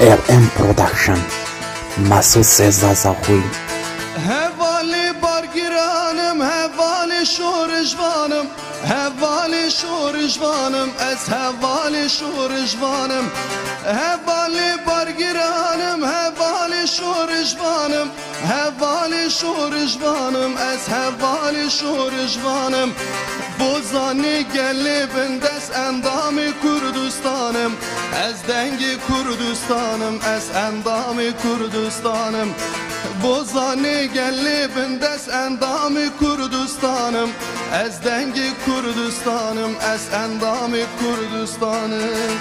RM Production. Masud Seza Zahui. هوالی بارگیرانم هوالی شورجوانم هوالی شورجوانم از هوالی شورجوانم هوالی بارگیرانم هوالی شورجوانم هوالی شورجوانم از هوالی شورجوانم بوزانی گلی بندس اندام کردستانم از دنگ کردستانم از اندام کردستانم بوزانی گلی بندس اندام کردستانم از دنگ کردستانم از اندام کردستانم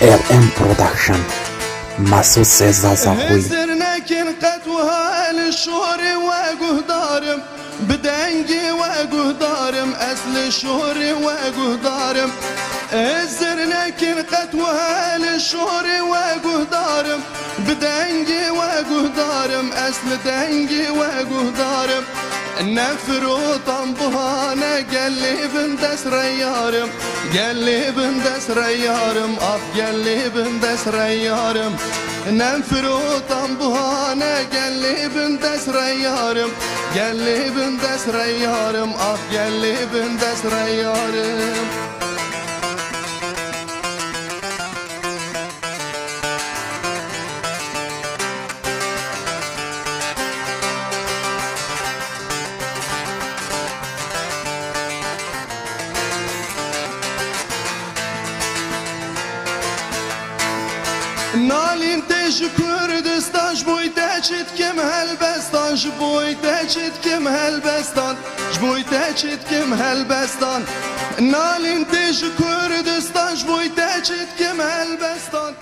LM Production. مسعود سيزا زاخوي هزرنا كنقت دارم بدنجي دارم الشهر دارم دارم بدنجي وقهدارم أصل دنجي وقهدارم نفرو طنبهانا قلي بندس ريارم قلي بندس ريارم أف قلي بندس ريارم ننفرو طنبهانا قلي بندس ريارم قلي Nalin te shkër dëstan Shboj të qitë kem helbestan Shboj të qitë kem helbestan Shboj të qitë kem helbestan Nalin te shkër dëstan Shboj të qitë kem helbestan